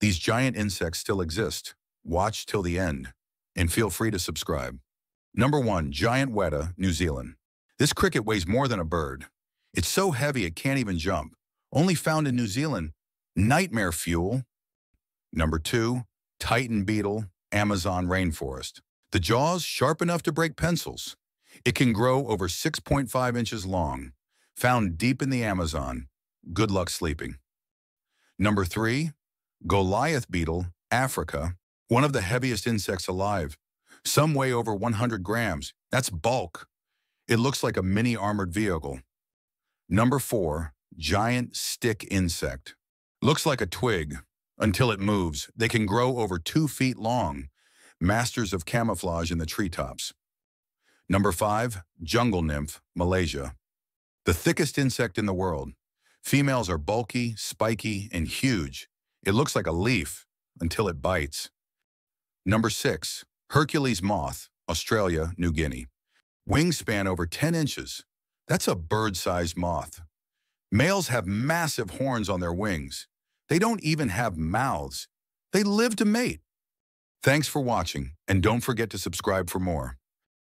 These giant insects still exist. Watch till the end, and feel free to subscribe. Number 1. Giant Weta, New Zealand. This cricket weighs more than a bird. It's so heavy it can't even jump. Only found in New Zealand. Nightmare fuel. Number 2. Titan Beetle, Amazon Rainforest. The jaws sharp enough to break pencils. It can grow over 6.5 inches long. Found deep in the Amazon. Good luck sleeping. Number 3. Goliath beetle, Africa, one of the heaviest insects alive. Some weigh over 100 grams. That's bulk. It looks like a mini armored vehicle. Number 4. Giant stick insect. Looks like a twig. Until it moves, they can grow over two feet long. Masters of camouflage in the treetops. Number 5. Jungle nymph, Malaysia. The thickest insect in the world. Females are bulky, spiky, and huge. It looks like a leaf until it bites. Number 6. Hercules moth, Australia, New Guinea. Wingspan over 10 inches. That's a bird-sized moth. Males have massive horns on their wings. They don't even have mouths. They live to mate. Thanks for watching, and don't forget to subscribe for more.